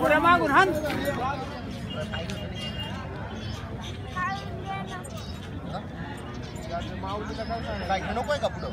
Oder Marc und Hans? Like, no, wake up, look.